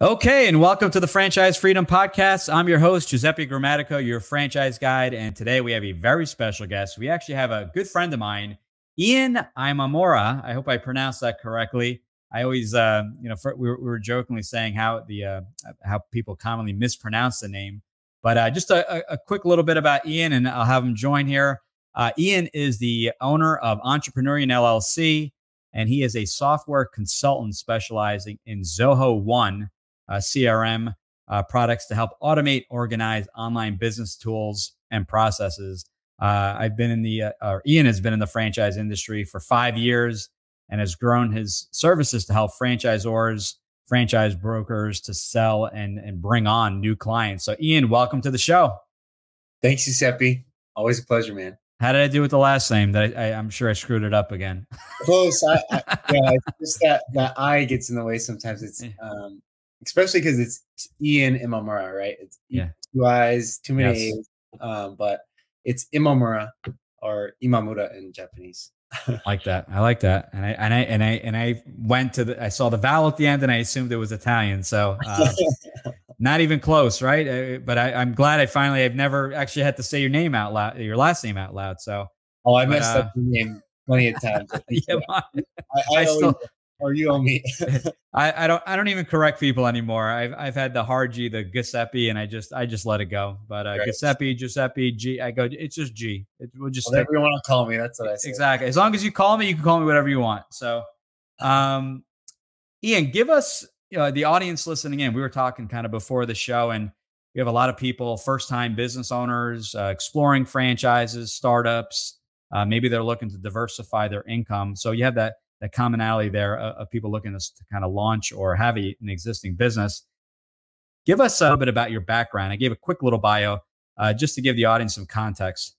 Okay, and welcome to the Franchise Freedom Podcast. I'm your host, Giuseppe Grammatico, your franchise guide. And today we have a very special guest. We actually have a good friend of mine, Ian Imamura. I hope I pronounced that correctly. I always, uh, you know, for, we, were, we, were, jokingly saying how the uh, how people commonly mispronounce the name. But uh, just a, a, quick little bit about Ian, and I'll have him join here. Uh, Ian is the owner of Entrepreneurian LLC, and he is a software consultant specializing in Zoho One CRM uh, products to help automate, organize online business tools and processes. Uh, I've been in the, uh, Ian has been in the franchise industry for five years and has grown his services to help franchisors, franchise brokers to sell and, and bring on new clients. So, Ian, welcome to the show. Thanks, Giuseppe. Always a pleasure, man. How did I do with the last name? That I, am sure I screwed it up again. Close. I, I, yeah, just that that I gets in the way sometimes. It's um, especially because it's Ian Imamura, right? It's yeah. two eyes, too many yes. A's, um, but it's Imamura or Imamura in Japanese. like that. I like that. And I and I and I and I went to the I saw the vowel at the end and I assumed it was Italian. So uh, not even close, right? Uh, but I, am glad I finally I've never actually had to say your name out loud, your last name out loud. So oh, I messed uh, up your name plenty of times. yeah, I, I, I, still or you owe me. I, I don't I don't even correct people anymore. I've I've had the hard G, the Giuseppe, and I just I just let it go. But uh, right. Giuseppe, Giuseppe, G, I go. It's just G. It, we'll just whatever you want to call me. That's what I say. Exactly. As long as you call me, you can call me whatever you want. So, um, Ian, give us you know, the audience listening in. We were talking kind of before the show, and we have a lot of people, first time business owners, uh, exploring franchises, startups. Uh, maybe they're looking to diversify their income. So you have that that commonality there of, people looking to, kind of launch or have an existing business. Give us a little bit about your background. I gave a quick little bio uh, just to give the audience some context.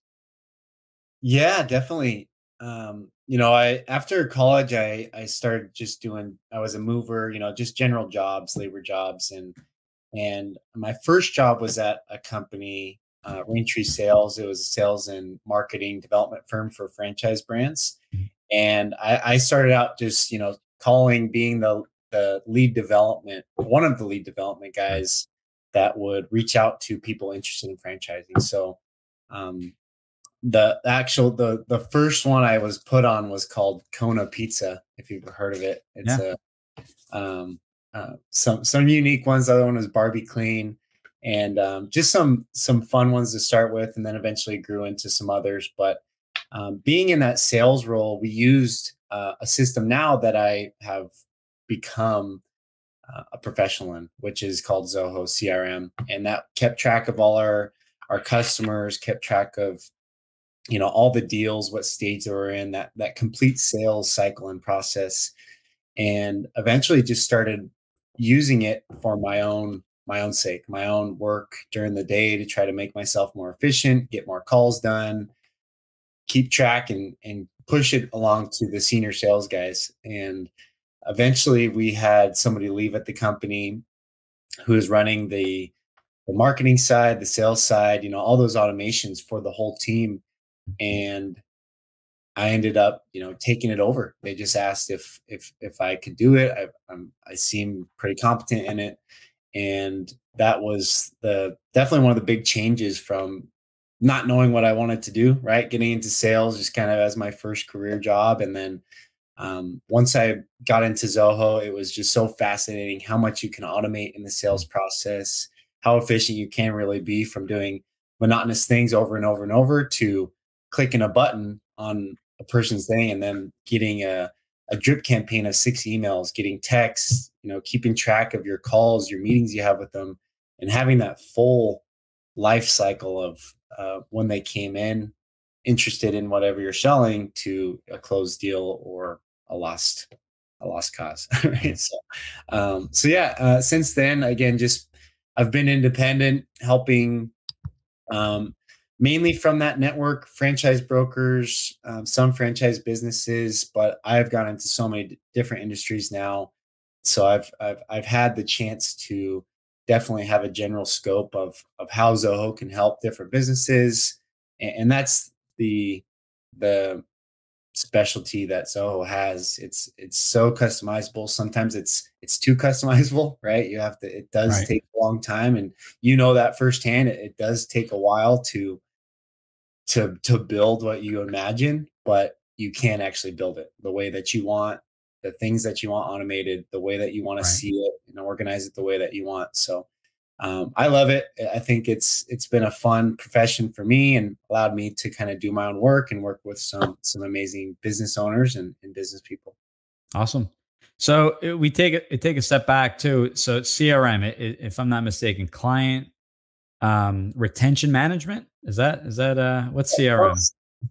Yeah, definitely. Um, you know, I after college, I I started just doing. I was a mover. You know, just general jobs, labor jobs, and and my first job was at a company, uh, Raintree Sales. It was a sales and marketing development firm for franchise brands. And I, I started out just, you know, calling, being the, the lead development, one of the lead development guys that would reach out to people interested in franchising. So, um, the actual the the first one I was put on was called Kona Pizza. If you've heard of it, it's yeah. a um, uh, some some unique ones. The other one was Barbie Clean, and um, just some some fun ones to start with, and then eventually grew into some others. But um, being in that sales role, we used uh, a system now that I have become uh, a professional in, which is called Zoho CRM, and that kept track of all our our customers, kept track of you know all the deals, what stage they were in, that that complete sales cycle and process, and eventually just started using it for my own my own sake, my own work during the day to try to make myself more efficient, get more calls done, keep track and and push it along to the senior sales guys. And eventually we had somebody leave at the company who is running the the marketing side, the sales side, you know, all those automations for the whole team. And I ended up, you know, taking it over. They just asked if if if I could do it. I I'm, I seem pretty competent in it, and that was the definitely one of the big changes from not knowing what I wanted to do, right? Getting into sales just kind of as my first career job. And then um, once I got into Zoho, it was just so fascinating how much you can automate in the sales process, how efficient you can really be from doing monotonous things over and over and over to clicking a button on a person's thing and then getting a, a drip campaign of six emails, getting texts, you know, keeping track of your calls, your meetings you have with them, and having that full life cycle of uh, when they came in interested in whatever you're selling to a closed deal or a lost a lost cause right? So um so yeah uh, since then again just i've been independent helping um mainly from that network franchise brokers um, some franchise businesses but i've gone into so many different industries now. So I've, I've i've had the chance to definitely have a general scope of of how Zoho can help different businesses, and, and that's the the specialty that Zoho has. It's it's so customizable. Sometimes it's it's too customizable, right? You have to. It does right. take a long time, and you know that firsthand. It, it does take a while to to to build what you imagine, but you can actually build it the way that you want, the things that you want automated, the way that you want right. to see it, and organize it the way that you want. So um, I love it. I think it's it's been a fun profession for me and allowed me to kind of do my own work and work with some some amazing business owners and, and business people. Awesome. So uh, we take it take a step back too. So CRM, if I'm not mistaken, client um, retention management is that is that uh, what's CRM?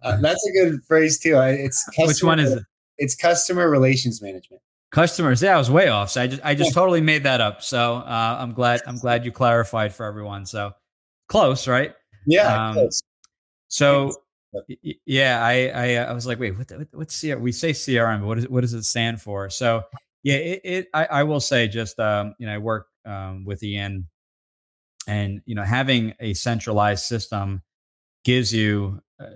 Uh, that's a good phrase too. It's customer, which one is it? It's customer relations management. Customers, yeah, I was way off. So I just I just totally made that up. So uh, I'm glad I'm glad you clarified for everyone. So close, right? Yeah. Um, close. So yeah, I I, I was like, wait, what, what what's CRM? We say CRM, but what, is, what does it stand for? So yeah, it, it I, I will say just um, you know I work um, with Ian, and you know having a centralized system gives you uh,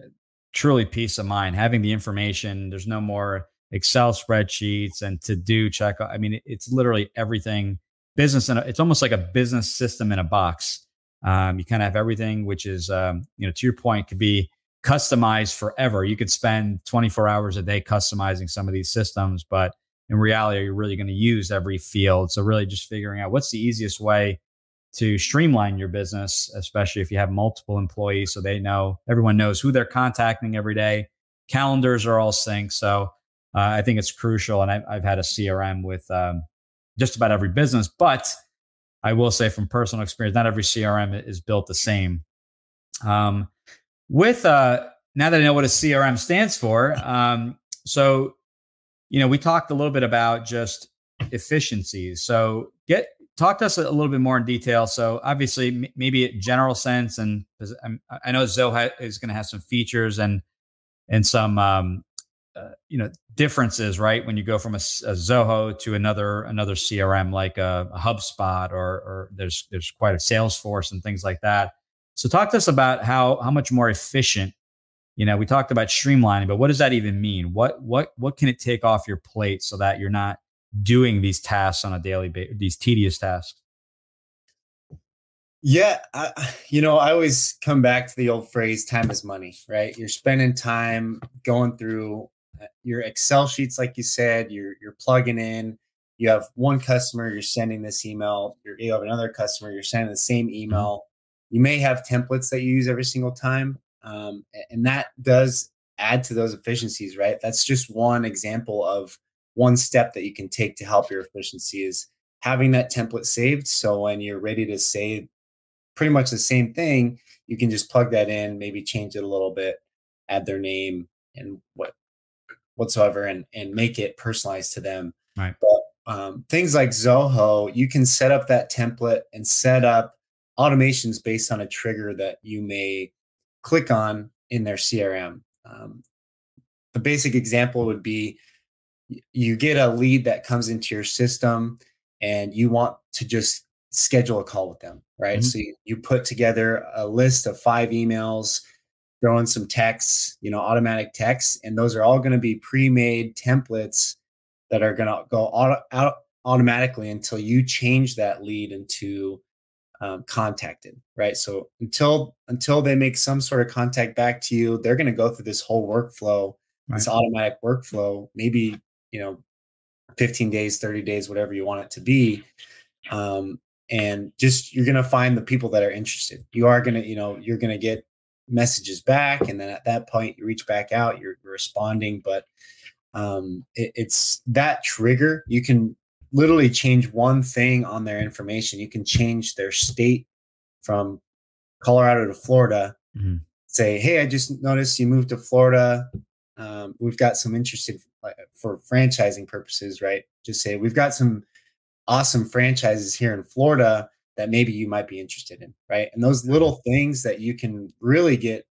truly peace of mind. Having the information, there's no more Excel spreadsheets and to do check. I mean, it's literally everything business. And it's almost like a business system in a box. Um, you kind of have everything, which is, um, you know, to your point, could be customized forever. You could spend 24 hours a day customizing some of these systems, but in reality, you're really going to use every field. So really just figuring out what's the easiest way to streamline your business, especially if you have multiple employees, so they know everyone knows who they're contacting every day. Calendars are all synced. So I think it's crucial. And I've, I've had a CRM with um, just about every business, but I will say from personal experience, not every CRM is built the same. Um, with uh, now that I know what a CRM stands for, um, so you know we talked a little bit about just efficiencies. So get talk to us a little bit more in detail. So obviously, m- maybe a general sense, and I know Zoho is going to have some features and and some um, uh, you know differences right? When you go from a, a, zoho to another another crm like a, a hubspot or, or there's there's quite a salesforce and things like that. So talk to us about how how much more efficient you know we talked about streamlining but what does that even mean? What what what can it take off your plate so that you're not doing these tasks on a daily basis these tedious tasks? Yeah, I, you know, I always come back to the old phrase time is money, right? You're spending time going through your Excel sheets, like you said, you're you're plugging in. You have one customer, you're sending this email. You're, have another customer, you're sending the same mm-hmm. email. You may have templates that you use every single time, um, and that does add to those efficiencies, right? That's just one example of one step that you can take to help your efficiency is having that template saved. So when you're ready to say pretty much the same thing, you can just plug that in, maybe change it a little bit, add their name and what whatsoever and and make it personalized to them. Right. But um, things like Zoho, you can set up that template and set up automations based on a trigger that you may click on in their CRM. Um, the basic example would be you get a lead that comes into your system and you want to just schedule a call with them, right? Mm-hmm. So you, you put together a list of five emails throw in some texts, you know, automatic texts, and those are all going to be pre-made templates that are going to go auto, out automatically until you change that lead into um, contacted, right? So until until they make some sort of contact back to you, they're going to go through this whole workflow, right. this automatic workflow, maybe you know, 15 days, 30 days, whatever you want it to be. Um, and just you're going to find the people that are interested. You are going to, you know, you're going to get messages back and then at that point you reach back out you're, you're responding. But um, it, it's that trigger you can literally change one thing on their information. You can change their state from colorado to florida. Mm-hmm. say hey i just noticed you moved to florida. Um, we've got some interested for franchising purposes right? Just say we've got some awesome franchises here in florida that maybe you might be interested in right and those little things that you can really get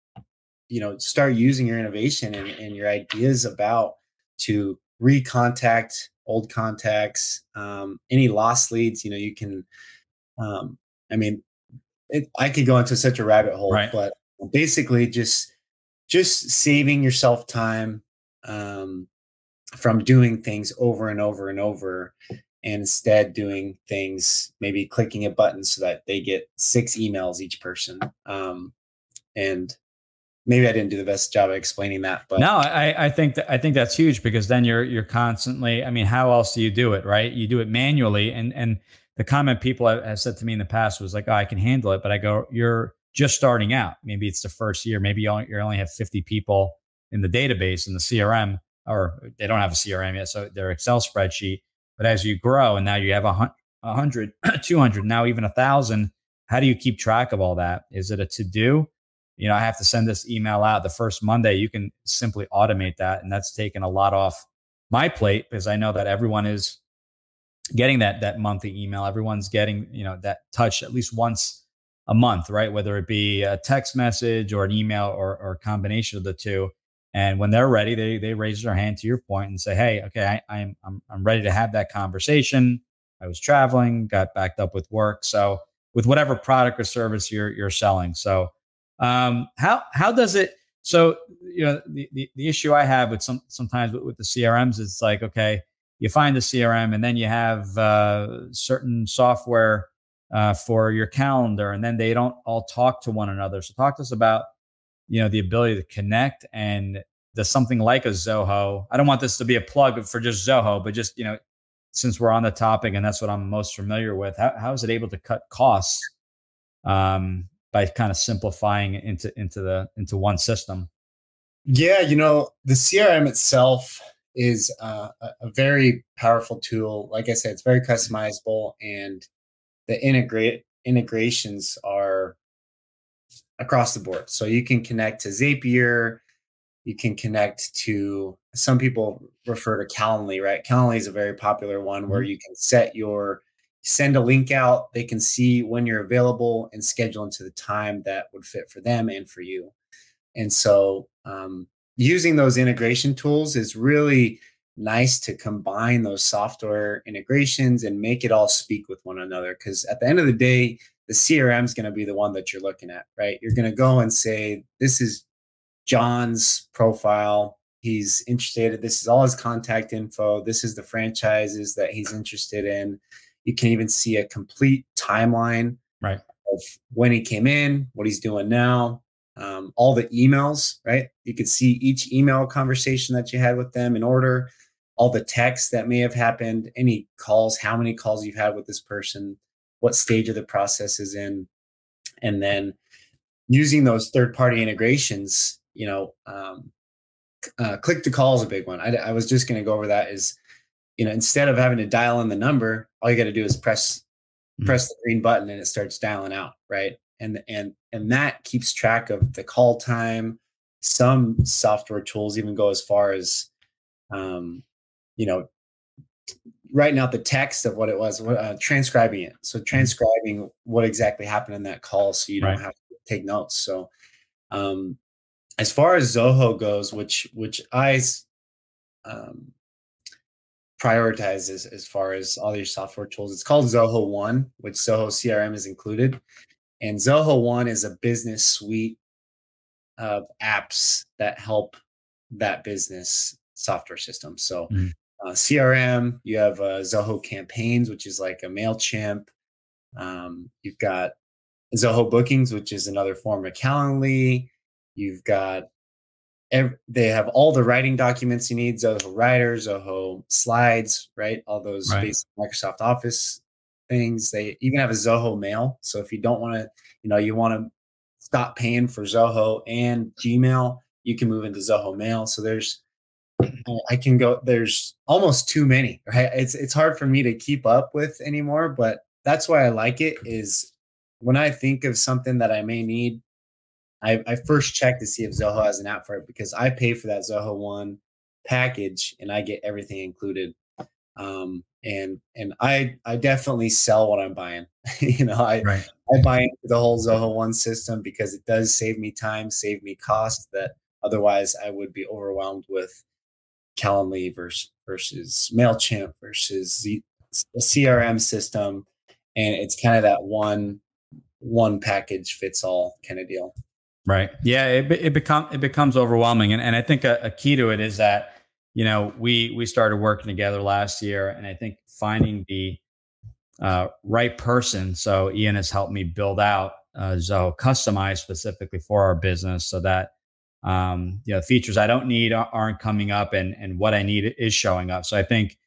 you know start using your innovation and, and your ideas about to recontact old contacts um, any lost leads you know you can um, i mean it, i could go into such a rabbit hole right. but basically just just saving yourself time um, from doing things over and over and over and instead doing things maybe clicking a button so that they get six emails each person um, and maybe i didn't do the best job of explaining that but no i, I think that i think that's huge because then you're you're constantly i mean how else do you do it right? You do it manually and and the comment people have said to me in the past was like oh, i can handle it but i go you're just starting out. Maybe it's the first year. Maybe you only, you only have 50 people in the database in the crm or they don't have a crm yet so their excel spreadsheet but as you grow and now you have a, a hundred 200 now even a thousand how do you keep track of all that is it a to do you know, I have to send this email out the first Monday. You can simply automate that. And that's taken a lot off my plate because I know that everyone is getting that that monthly email. Everyone's getting, you know, that touch at least once a month, right? Whether it be a text message or an email or, or a combination of the two. And when they're ready, they they raise their hand to your point and say, "Hey, okay, I, I'm I'm I'm ready to have that conversation. I was traveling, got backed up with work, so with whatever product or service you're you're selling. So um, how how does it? So you know the, the, the issue I have with some sometimes with, with, the CRMs is like okay, you find the CRM and then you have uh, certain software uh, for your calendar, and then they don't all talk to one another. So talk to us about you know the ability to connect and the something like a Zoho. I don't want this to be a plug for just Zoho, but just you know since we're on the topic and that's what I'm most familiar with, how, how is it able to cut costs um, by kind of simplifying into into the into one system yeah you know the crm itself is uh, a very powerful tool like i said it's very customizable and the integrate integrations are across the board so you can connect to zapier you can connect to some people refer to calendly right calendly is a very popular one where mm-hmm. you can set your send a link out. They can see when you're available and schedule into the time that would fit for them and for you. And so, um, using those integration tools is really nice to combine those software integrations and make it all speak with one another. Because at the end of the day, the CRM is going to be the one that you're looking at, right? You're going to go and say, This is John's profile. He's interested. This is all his contact info. This is the franchises that he's interested in you can even see a complete timeline right. of when he came in, what he's doing now, um, all the emails, right? You could see each email conversation that you had with them in order, all the texts that may have happened, any calls, how many calls you've had with this person, what stage of the process is in. And then using those third party integrations, you know, um, uh, click to call is a big one. I, I was just going to go over that is you know, instead of having to dial in the number, all you got to do is press mm-hmm. press the green button and it starts dialing out, right? And and and that keeps track of the call time. Some software tools even go as far as, um, you know, writing out the text of what it was, uh, transcribing it. So mm-hmm. transcribing what exactly happened in that call, so you don't right. have to take notes. So, um, as far as Zoho goes, which which I um, prioritize as, as far as all your software tools. It's called Zoho One, which Zoho CRM is included. And Zoho One is a business suite of apps that help that business software system. So, mm-hmm. Uh, CRM, you have uh, Zoho Campaigns, which is like a MailChimp. Um, you've got Zoho Bookings, which is another form of Calendly. You've got every, they have all the writing documents you need zoho writer zoho slides right all those right. basic microsoft office things they even have a zoho mail so if you don't want to you know you want to stop paying for zoho and gmail you can move into zoho mail so there's i can go there's almost too many right it's it's hard for me to keep up with anymore but that's why i like it is when i think of something that i may need I, I first check to see if Zoho has an app for it because I pay for that Zoho One package and I get everything included. Um, and and I I definitely sell what I'm buying. you know, I right. I buy into the whole Zoho One system because it does save me time, save me cost that otherwise I would be overwhelmed with Calendly versus versus Mailchimp versus the CRM system, and it's kind of that one one package fits all kind of deal. Right. Yeah. It, it become it becomes overwhelming, and and I think a, a key to it is that you know, we we started working together last year, and I think finding the uh, right person. So Ian has helped me build out uh, Zoho customized specifically for our business, so that um, you know features I don't need aren't coming up, and and what I need is showing up. So I think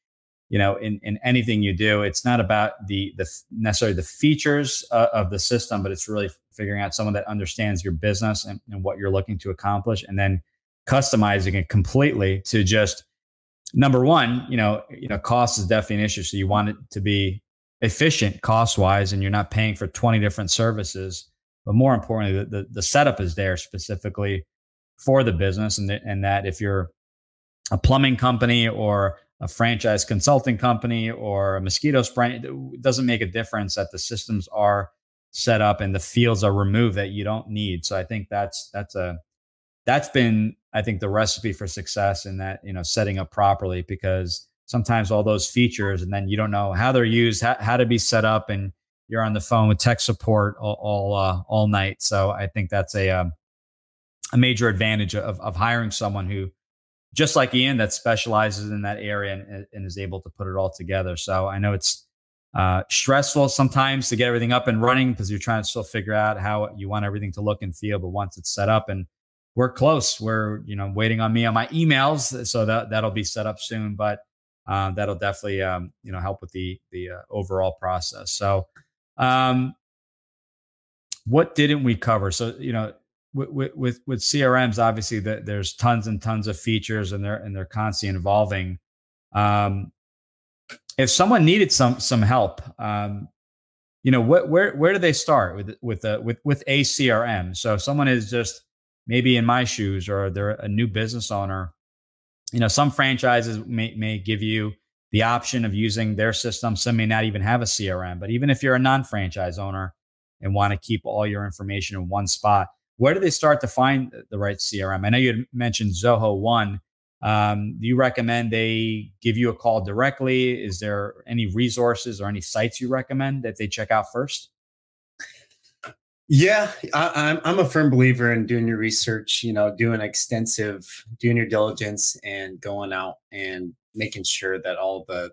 you know in in anything you do, it's not about the the necessarily the features uh, of the system, but it's really figuring out someone that understands your business and, and what you're looking to accomplish, and then customizing it completely to just number one, you know, you know, cost is definitely an issue. So you want it to be efficient cost wise, and you're not paying for 20 different services. But more importantly, the, the, the setup is there specifically for the business, and, the, and that if you're a plumbing company or a franchise consulting company or a mosquito spray, it doesn't make a difference that the systems are set up and the fields are removed that you don't need. So I think that's that's a that's been I think the recipe for success in that you know setting up properly because sometimes all those features and then you don't know how they're used, how, how to be set up, and you're on the phone with tech support all all, uh, all night. So I think that's a um, a major advantage of of hiring someone who just like Ian that specializes in that area and, and is able to put it all together. So I know it's uh, stressful sometimes to get everything up and running because you're trying to still figure out how you want everything to look and feel. But once it's set up and we're close. We're you know waiting on me on my emails, so that that'll be set up soon. But uh, that'll definitely um, you know help with the the uh, overall process. So, um, what didn't we cover? So you know. With, with with CRMs, obviously, the, there's tons and tons of features, and they're and they're constantly evolving. Um, if someone needed some some help, um, you know, where where do they start with with a with with a CRM? So if someone is just maybe in my shoes or they're a new business owner, you know, some franchises may, may give you the option of using their system. Some may not even have a CRM, but even if you're a non franchise owner and want to keep all your information in one spot, where do they start to find the right CRM? I know you mentioned Zoho One. Um, do you recommend they give you a call directly? Is there any resources or any sites you recommend that they check out first? Yeah, I, am a firm believer in doing your research. You know, doing extensive, doing your diligence, and going out and making sure that all the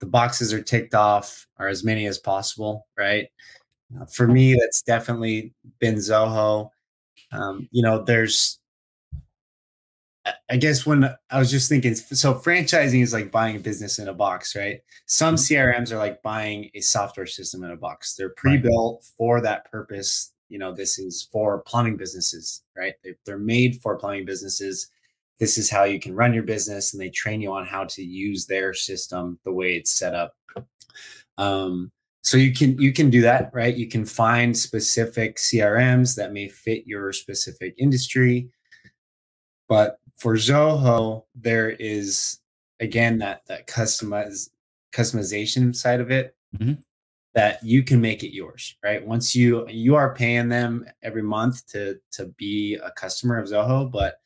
the boxes are ticked off, or as many as possible. Right. Uh, for me, that's definitely been Zoho. Um, you know, there's I guess when I was just thinking, so franchising is like buying a business in a box, right? Some mm-hmm. CRMs are like buying a software system in a box. They're pre-built for that purpose. You know, this is for plumbing businesses, right? They're made for plumbing businesses. This is how you can run your business, and they train you on how to use their system the way it's set up. Um, so you can you can do that, right? You can find specific CRMs that may fit your specific industry. But for Zoho, there is again that that customize customization side of it mm-hmm. that you can make it yours, right? Once you you are paying them every month to to be a customer of Zoho, but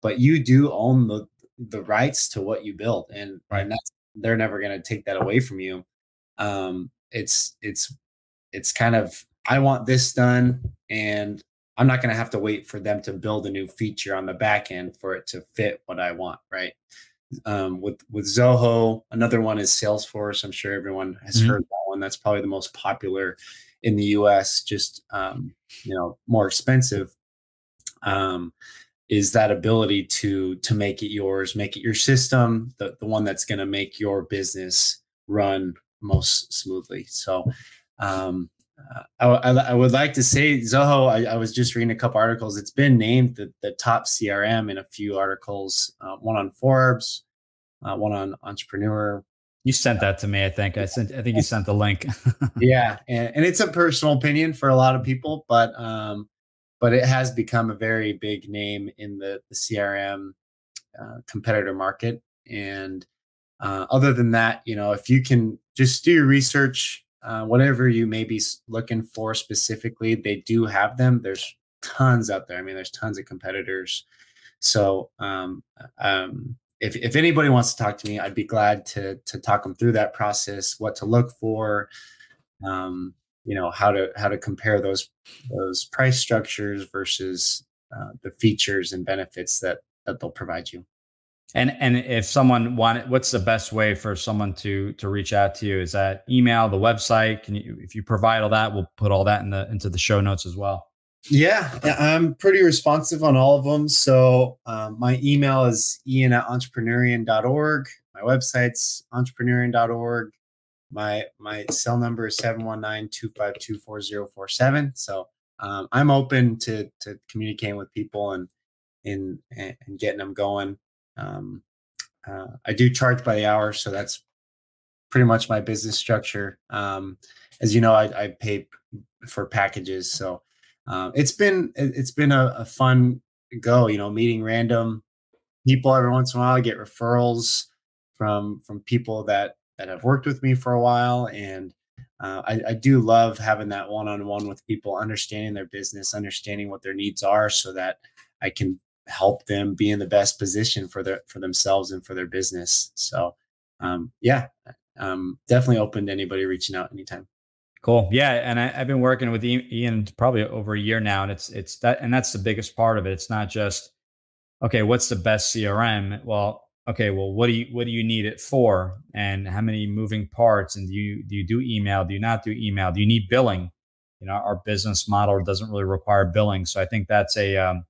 but you do own the the rights to what you build, and right. and that's they're never going to take that away from you. Um, it's it's it's kind of I want this done, and I'm not going to have to wait for them to build a new feature on the back end for it to fit what I want, right? Um, with with Zoho, another one is Salesforce. I'm sure everyone has mm-hmm. heard that one. That's probably the most popular in the U.S. Just um, you know, more expensive. Um, is that ability to to make it yours, make it your system, the the one that's going to make your business run most smoothly. So um, I, I, would like to say Zoho. I, I, was just reading a couple articles. It's been named the, the top CRM in a few articles. Uh, one on Forbes, uh, one on Entrepreneur. You sent that to me. I think I sent. I think you sent the link. yeah, and, and, it's a personal opinion for a lot of people, but um, but it has become a very big name in the, the CRM uh, competitor market. And uh, other than that, you know, if you can just do your research uh, whatever you may be looking for specifically, they do have them. There's tons out there. I mean, there's tons of competitors. So um, um, if, if anybody wants to talk to me, I'd be glad to to talk them through that process, what to look for, um, you know, how to how to compare those those price structures versus uh, the features and benefits that that they'll provide you. And and if someone wanted, what's the best way for someone to to reach out to you? Is that email, the website? Can you if you provide all that, we'll put all that in the into the show notes as well. Yeah, I'm pretty responsive on all of them. So um, my email is ian at entrepreneurian.org. My website's entrepreneurian.org. My my cell number is 719-252-4047. So um, I'm open to to communicating with people and in and getting them going. Um, uh, I do charge by the hour, so that's pretty much my business structure. Um, as you know, I, I pay for packages, so um, it's been it's been a, a, fun go. You know, meeting random people every once in a while. I get referrals from from people that that have worked with me for a while, and uh, I, I do love having that one on one with people, understanding their business, understanding what their needs are, so that I can help them be in the best position for their for themselves and for their business. So um, yeah, um, definitely open to anybody reaching out anytime. Cool. Yeah, and I, have been working with Ian probably over a year now, and it's it's that, and that's the biggest part of it. It's not just okay, what's the best CRM? Well, okay, well, what do you what do you need it for, and how many moving parts, and do you do you do email? Do you not do email? Do you need billing? You know, our business model doesn't really require billing, so I think that's a um,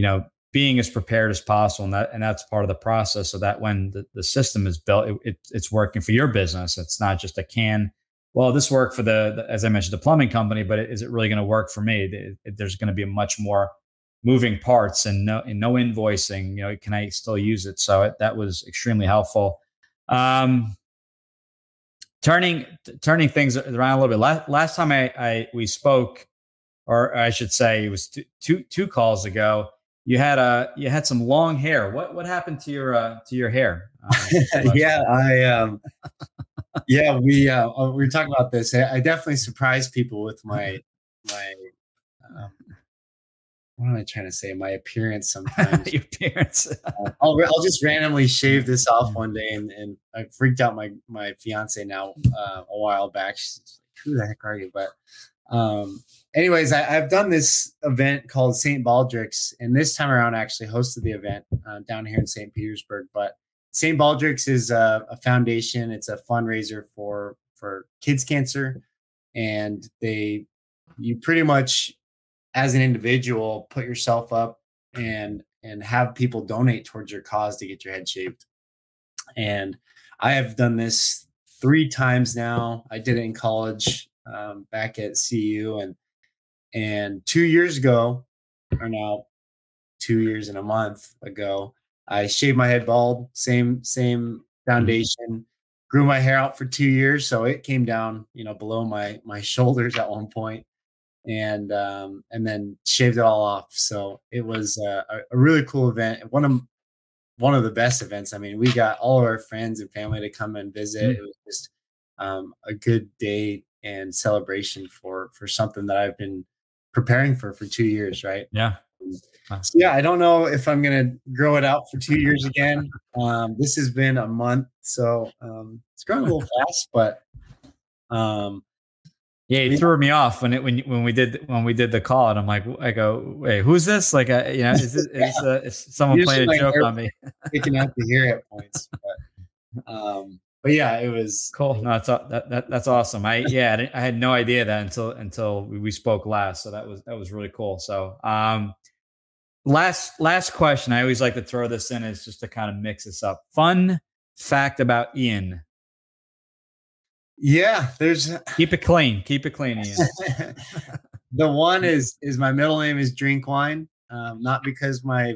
you know being as prepared as possible and that and that's part of the process so that when the, the system is built it, it, it's working for your business. It's not just a can well this worked for the, the as i mentioned the plumbing company but is it really going to work for me? It, there's going to be much more moving parts and no and no invoicing you know can i still use it? So that was extremely helpful. Um turning turning things around a little bit. Last, last time I, I we spoke or i should say it was two, two calls ago you had a uh, you had some long hair. What what happened to your uh, to your hair? Um, yeah, I um, yeah we uh, uh, we were talking about this. I definitely surprise people with my my um, what am I trying to say? My appearance sometimes. Your appearance. uh, I'll I'll just randomly shave this off one day, and, and I freaked out my my fiance now uh, a while back. She's like, "Who the heck are you?" But um, anyways, I, have done this event called St. Baldrick's, and this time around, I actually hosted the event uh, down here in St. Petersburg. But St. Baldrick's is a, a, foundation; it's a fundraiser for for kids cancer, and they you pretty much as an individual put yourself up and and have people donate towards your cause to get your head shaved. And I have done this three times now. I did it in college um, back at CU, and and two years ago, or now two years and a month ago, I shaved my head bald. Same same mm-hmm. foundation. Grew my hair out for two years, so it came down, you know, below my my shoulders at one point, and um, and then shaved it all off. So it was a, a really cool event. One of one of the best events. I mean, we got all of our friends and family to come and visit. Mm-hmm. It was just um, a good day and celebration for for something that I've been preparing for for two years, right? Yeah. So yeah, I don't know if I'm gonna grow it out for two years again. Um, this has been a month, so um, it's growing a little fast, but um, yeah, it threw me off when it when when we did when we did the call, and I'm like, I go, wait, who's this? Like, uh, you know, is, this, yeah. is, uh, is someone Usually playing a joke on me? picking out the hear at points, but um, but yeah, it was cool. No, that's that, that that's awesome. I yeah, I had no idea that until until we spoke last. So that was that was really cool. So um, last last question. I always like to throw this in is just to kind of mix this up. Fun fact about Ian. Yeah, there's keep it clean. Keep it clean, Ian. the one is is my middle name is Drinkwine. Um, not because my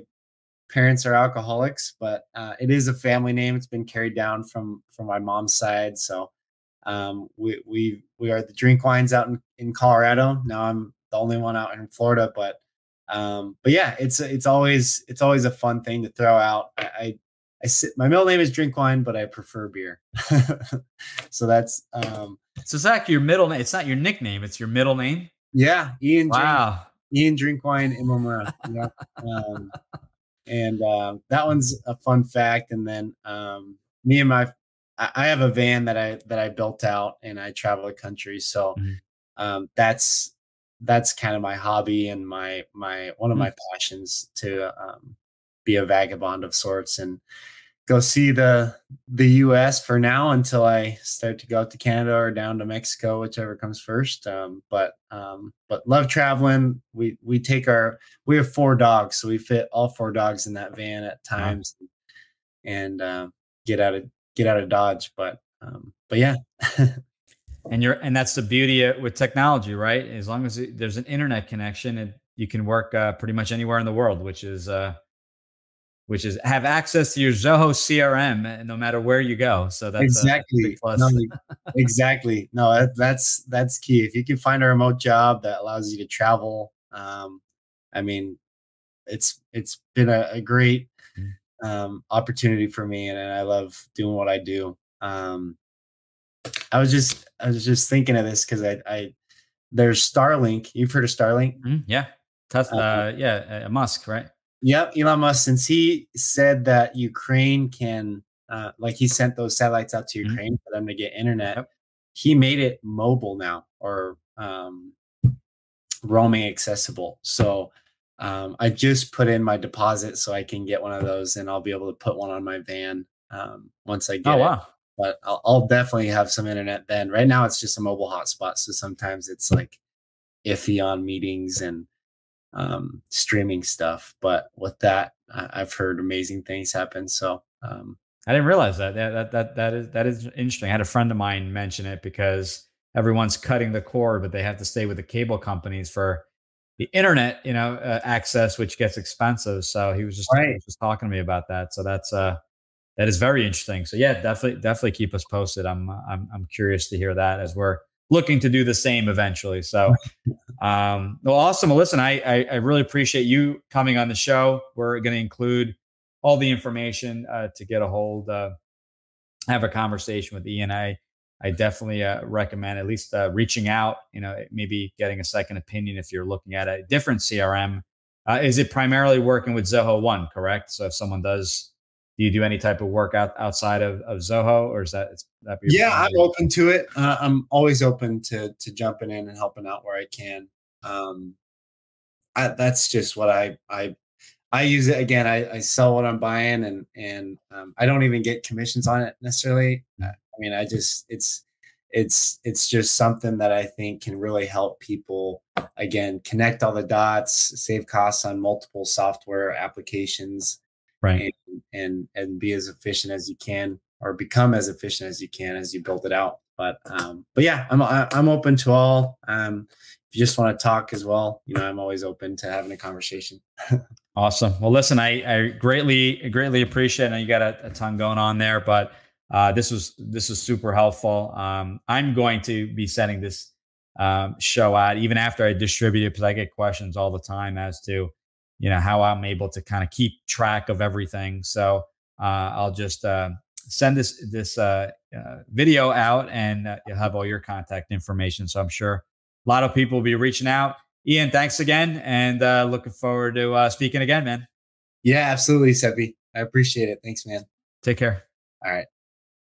parents are alcoholics, but uh, it is a family name. It's been carried down from from my mom's side. So um, we we we are the drink wines out in, in Colorado. Now I'm the only one out in Florida, but um, but yeah, it's it's always it's always a fun thing to throw out. I, I, I sit, my middle name is drink wine, but I prefer beer. so that's um, so Zach, your middle name. It's not your nickname. It's your middle name. Yeah, Ian. Wow. Drink, Ian Drinkwine Imamura. Yeah. Um, and uh, that one's a fun fact. And then um, me and my, I have a van that I that I built out, and I travel the country. So mm-hmm. um, that's that's kind of my hobby and my my one of my mm. passions to um, be a vagabond of sorts and go see the the U.S. for now until I start to go out to Canada or down to Mexico, whichever comes first. Um, but um, but love traveling. We we take our we have four dogs, so we fit all four dogs in that van at times, wow. and uh, get out of get out of Dodge. But um, but yeah. and you're and that's the beauty with technology, right? As long as there's an internet connection, and you can work uh, pretty much anywhere in the world, which is uh, which is have access to your Zoho CRM eh, no matter where you go. So that's exactly no, exactly. No, that, that's that's key. If you can find a remote job that allows you to travel, um, I mean, it's it's been a, a great mm. um, opportunity for me, and, and, I love doing what I do. Um, I was just I was just thinking of this because I, I there's Starlink. You've heard of Starlink? Mm, yeah, Tesla. Uh, uh, yeah, uh, Musk, right? Yep, Elon Musk, since he said that Ukraine can, uh, like he sent those satellites out to mm-hmm. Ukraine mm-hmm. for them to get internet, yep. he made it mobile now or um, roaming accessible. So um, I just put in my deposit so I can get one of those and I'll be able to put one on my van um, once I get oh, wow. it. But I'll, I'll definitely have some internet then. Right now, it's just a mobile hotspot. So sometimes it's like iffy on meetings and um, streaming stuff. But with that, I, have heard amazing things happen. So um, I didn't realize that. Yeah, that that that is that is interesting. I had a friend of mine mention it because everyone's cutting the cord, but they have to stay with the cable companies for the internet, you know, uh, access, which gets expensive. So he was just right. he was just talking to me about that. So that's uh that is very interesting. So yeah, definitely definitely keep us posted. I'm I'm I'm curious to hear that as we're looking to do the same eventually. So, um, well, awesome. Listen, I, I, I really appreciate you coming on the show. We're going to include all the information uh, to get a hold, uh, have a conversation with Ian. I I definitely uh, recommend at least uh, reaching out. You know, maybe getting a second opinion if you're looking at a different CRM. Uh, is it primarily working with Zoho One? Correct. So if someone does do you do any type of work out, outside of, of Zoho or is that, that yeah, I'm open to it. Uh, I'm always open to, to jumping in and helping out where I can. Um, I, that's just what I, I, I use it again. I, I sell what I'm buying and, and, um, I don't even get commissions on it necessarily. Mm. I mean, I just, it's, it's, it's just something that I think can really help people again, connect all the dots, save costs on multiple software applications right. and, and and be as efficient as you can or become as efficient as you can as you build it out. But um but yeah i'm i'm open to all. Um if you just want to talk as well you know i'm always open to having a conversation. Awesome. Well listen i i greatly greatly appreciate it. You got a, a, ton going on there but uh this was this was super helpful. Um i'm going to be sending this um show out even after i distribute it because i get questions all the time as to you know how I'm able to kind of keep track of everything. So uh, I'll just uh, send this this uh, uh video out, and uh, you'll have all your contact information. So I'm sure a lot of people will be reaching out. Ian, thanks again, and uh, looking forward to speaking again, man. Yeah, absolutely, Seppi. I appreciate it. Thanks, man. Take care. All right.